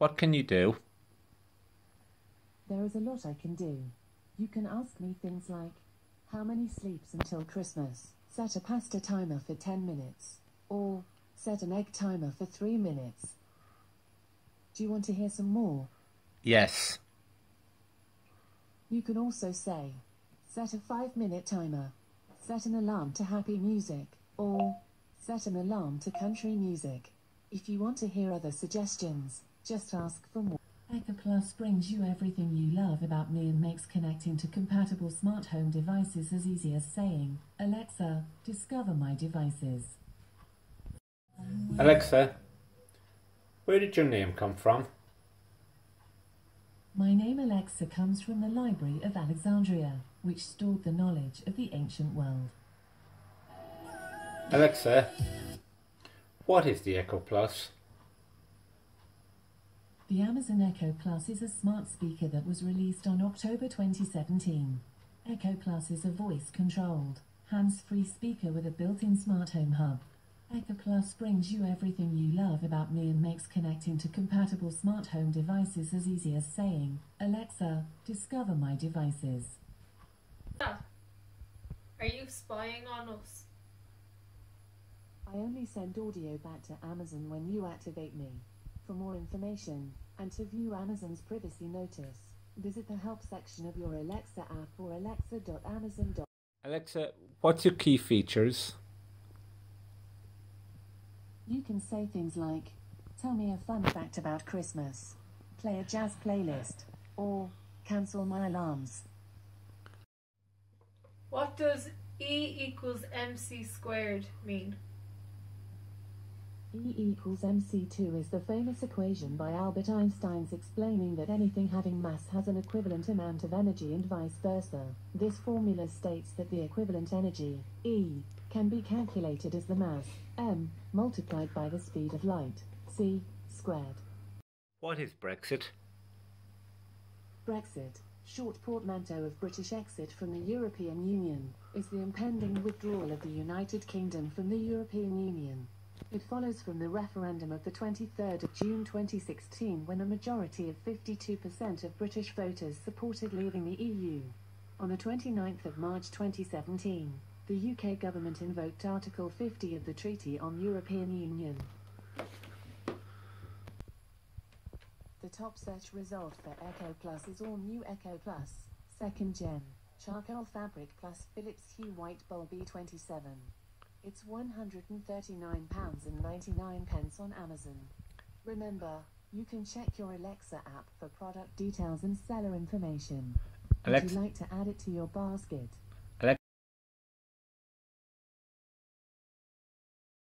What can you do? There is a lot I can do. You can ask me things like, how many sleeps until Christmas? Set a pasta timer for 10 minutes. Or, set an egg timer for 3 minutes. Do you want to hear some more? Yes. You can also say, set a 5 minute timer. Set an alarm to happy music. Or, set an alarm to country music. If you want to hear other suggestions, just ask for more. Echo Plus brings you everything you love about me and makes connecting to compatible smart home devices as easy as saying, Alexa, discover my devices. Alexa, where did your name come from? My name Alexa comes from the Library of Alexandria, which stored the knowledge of the ancient world. Alexa, what is the Echo Plus? The Amazon Echo Plus is a smart speaker that was released on October 2017. Echo Plus is a voice-controlled, hands-free speaker with a built-in smart home hub. Echo Plus brings you everything you love about me and makes connecting to compatible smart home devices as easy as saying, Alexa, discover my devices. Ah, are you spying on us? I only send audio back to Amazon when you activate me. For more information, and to view Amazon's privacy notice, visit the help section of your Alexa app or alexa.amazon.com. Alexa, what's your key features? You can say things like, Tell me a fun fact about Christmas, play a jazz playlist, or cancel my alarms. What does E equals MC squared mean? E equals mc2 is the famous equation by Albert Einstein's explaining that anything having mass has an equivalent amount of energy and vice versa. This formula states that the equivalent energy, E, can be calculated as the mass, m, multiplied by the speed of light, c, squared. What is Brexit? Brexit, short portmanteau of British exit from the European Union, is the impending withdrawal of the United Kingdom from the European Union. It follows from the referendum of the 23rd of June 2016 when a majority of 52% of British voters supported leaving the EU. On the 29th of March 2017, the UK government invoked Article 50 of the Treaty on European Union. The top search result for Echo Plus is all new Echo Plus, second gen, charcoal fabric plus Philips Hue white bulb E27. It's £139.99 pence on Amazon. Remember, you can check your Alexa app for product details and seller information. Would Alexa, you like to add it to your basket?